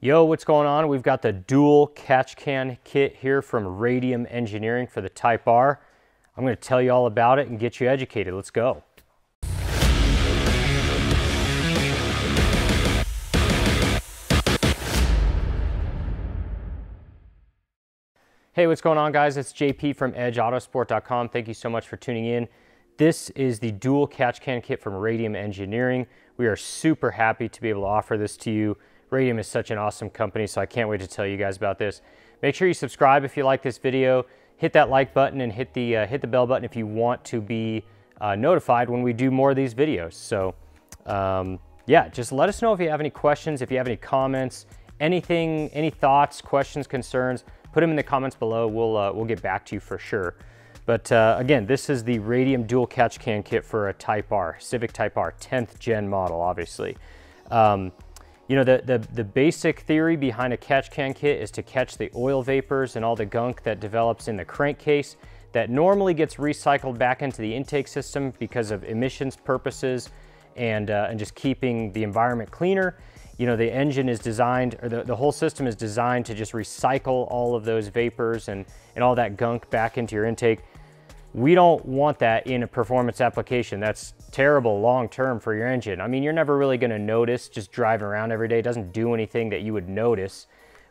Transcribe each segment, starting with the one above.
Yo, what's going on? We've got the dual catch can kit here from Radium Engineering for the Type R. I'm going to tell you all about it and get you educated. Let's go. Hey, what's going on guys? It's JP from EdgeAutosport.com. Thank you so much for tuning in. This is the dual catch can kit from Radium Engineering. We are super happy to be able to offer this to you. Radium is such an awesome company, so I can't wait to tell you guys about this. Make sure you subscribe if you like this video. Hit that like button and hit the, uh, hit the bell button if you want to be uh, notified when we do more of these videos. So um, yeah, just let us know if you have any questions, if you have any comments, anything, any thoughts, questions, concerns put them in the comments below. We'll, uh, we'll get back to you for sure. But uh, again, this is the Radium Dual Catch Can Kit for a Type R, Civic Type R, 10th gen model, obviously. Um, you know, the, the, the basic theory behind a catch can kit is to catch the oil vapors and all the gunk that develops in the crankcase that normally gets recycled back into the intake system because of emissions purposes and, uh, and just keeping the environment cleaner you know, the engine is designed, or the, the whole system is designed to just recycle all of those vapors and, and all that gunk back into your intake. We don't want that in a performance application. That's terrible long-term for your engine. I mean, you're never really gonna notice just driving around every day. It doesn't do anything that you would notice.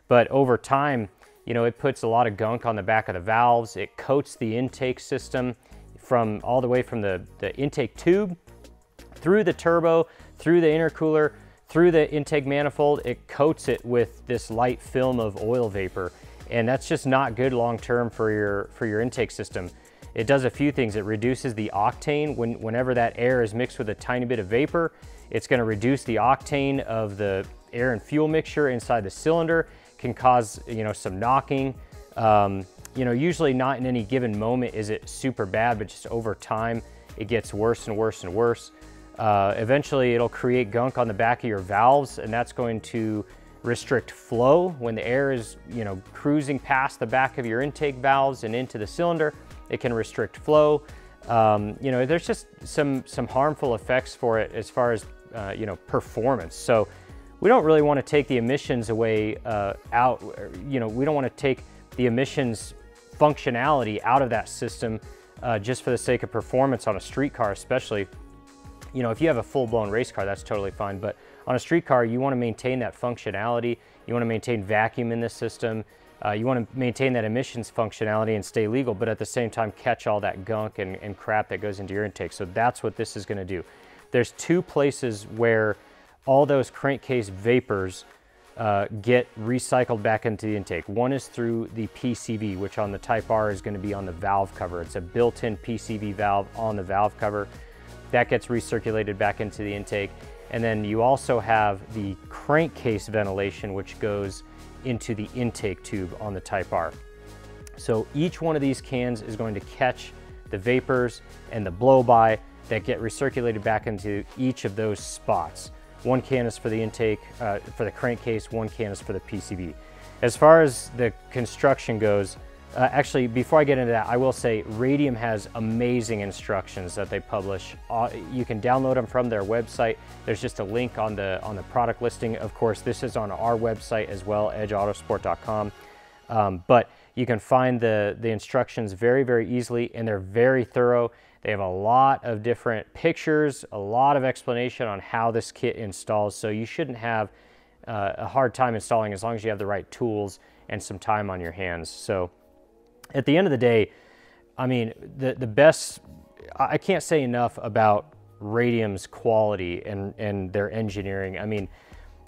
But over time, you know, it puts a lot of gunk on the back of the valves. It coats the intake system from all the way from the, the intake tube through the turbo, through the intercooler, through the intake manifold, it coats it with this light film of oil vapor. And that's just not good long-term for your, for your intake system. It does a few things. It reduces the octane when, whenever that air is mixed with a tiny bit of vapor. It's gonna reduce the octane of the air and fuel mixture inside the cylinder, can cause you know some knocking. Um, you know, usually not in any given moment is it super bad, but just over time, it gets worse and worse and worse. Uh, eventually it'll create gunk on the back of your valves and that's going to restrict flow when the air is you know cruising past the back of your intake valves and into the cylinder it can restrict flow um, you know there's just some some harmful effects for it as far as uh, you know performance so we don't really want to take the emissions away uh, out you know we don't want to take the emissions functionality out of that system uh, just for the sake of performance on a street car especially you know, if you have a full-blown race car, that's totally fine. But on a street car, you want to maintain that functionality. You want to maintain vacuum in this system. Uh, you want to maintain that emissions functionality and stay legal, but at the same time, catch all that gunk and, and crap that goes into your intake. So that's what this is going to do. There's two places where all those crankcase vapors uh, get recycled back into the intake. One is through the PCV, which on the Type R is going to be on the valve cover. It's a built-in PCV valve on the valve cover. That gets recirculated back into the intake. And then you also have the crankcase ventilation, which goes into the intake tube on the Type R. So each one of these cans is going to catch the vapors and the blow-by that get recirculated back into each of those spots. One can is for the intake, uh, for the crankcase, one can is for the PCV. As far as the construction goes, uh, actually, before I get into that, I will say Radium has amazing instructions that they publish. Uh, you can download them from their website. There's just a link on the on the product listing. Of course, this is on our website as well, edgeautosport.com. Um, but you can find the, the instructions very, very easily, and they're very thorough. They have a lot of different pictures, a lot of explanation on how this kit installs, so you shouldn't have uh, a hard time installing as long as you have the right tools and some time on your hands. So at the end of the day, I mean, the, the best, I can't say enough about Radium's quality and, and their engineering. I mean,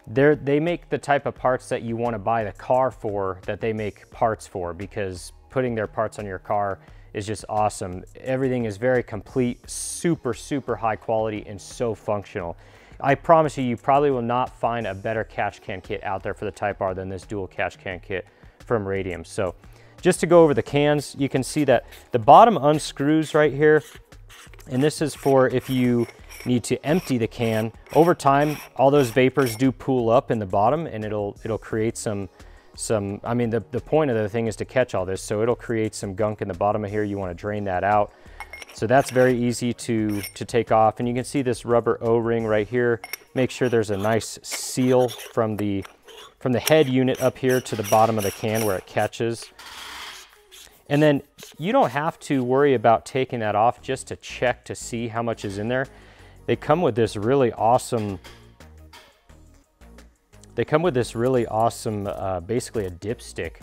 they they make the type of parts that you want to buy the car for that they make parts for because putting their parts on your car is just awesome. Everything is very complete, super, super high quality and so functional. I promise you, you probably will not find a better catch can kit out there for the Type R than this dual catch can kit from Radium. So just to go over the cans, you can see that the bottom unscrews right here, and this is for if you need to empty the can. Over time, all those vapors do pool up in the bottom and it'll it'll create some, some. I mean, the, the point of the thing is to catch all this, so it'll create some gunk in the bottom of here. You wanna drain that out. So that's very easy to, to take off. And you can see this rubber O-ring right here. Make sure there's a nice seal from the from the head unit up here to the bottom of the can where it catches. And then you don't have to worry about taking that off just to check to see how much is in there. They come with this really awesome, they come with this really awesome, uh, basically a dipstick,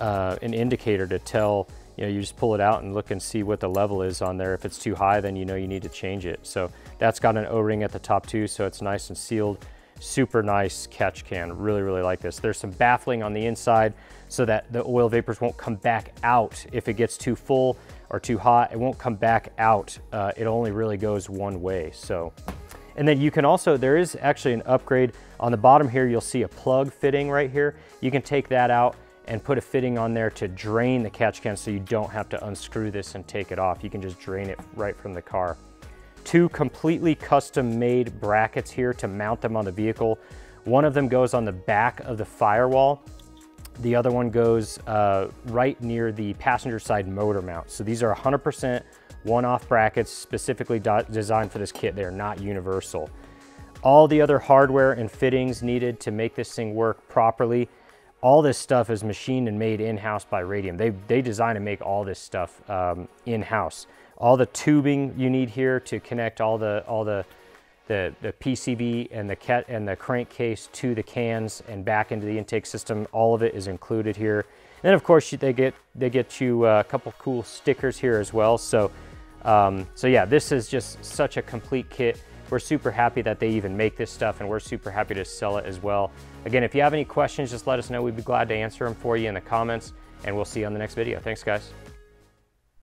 uh, an indicator to tell, you know, you just pull it out and look and see what the level is on there. If it's too high, then you know you need to change it. So that's got an O-ring at the top too, so it's nice and sealed super nice catch can. Really, really like this. There's some baffling on the inside so that the oil vapors won't come back out if it gets too full or too hot. It won't come back out. Uh, it only really goes one way. So, and then you can also, there is actually an upgrade. On the bottom here, you'll see a plug fitting right here. You can take that out and put a fitting on there to drain the catch can so you don't have to unscrew this and take it off. You can just drain it right from the car two completely custom made brackets here to mount them on the vehicle. One of them goes on the back of the firewall. The other one goes uh, right near the passenger side motor mount. So these are 100% one-off brackets specifically designed for this kit. They're not universal. All the other hardware and fittings needed to make this thing work properly, all this stuff is machined and made in-house by Radium. They, they design and make all this stuff um, in-house all the tubing you need here to connect all the all the the, the PCV and the cat and the crankcase to the cans and back into the intake system. All of it is included here. And then of course they get they get you a couple cool stickers here as well. So um, so yeah, this is just such a complete kit. We're super happy that they even make this stuff and we're super happy to sell it as well. Again, if you have any questions, just let us know. We'd be glad to answer them for you in the comments and we'll see you on the next video. Thanks guys.